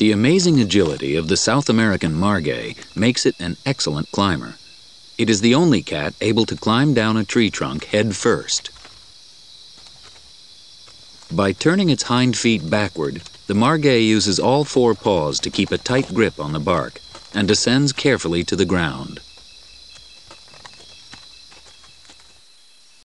The amazing agility of the South American margay makes it an excellent climber. It is the only cat able to climb down a tree trunk head first. By turning its hind feet backward, the margay uses all four paws to keep a tight grip on the bark and descends carefully to the ground.